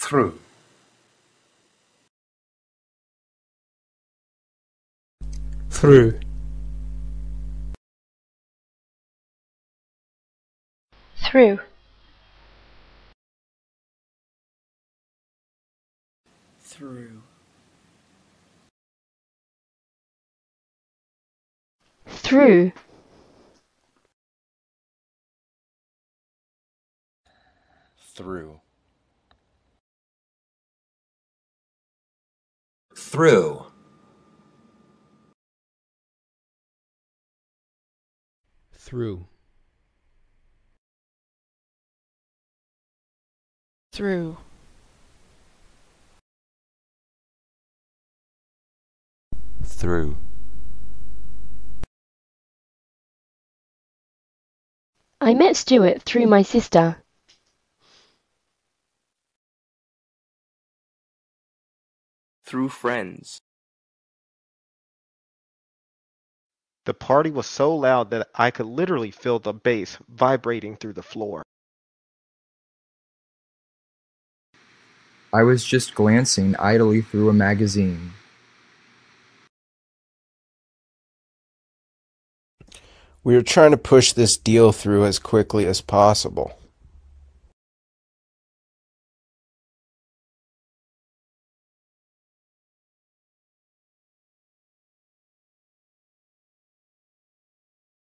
Through. through. Through. Through. Through. Through through. Through. Through. Through. I met Stuart through my sister. Through friends, The party was so loud that I could literally feel the bass vibrating through the floor. I was just glancing idly through a magazine. We are trying to push this deal through as quickly as possible.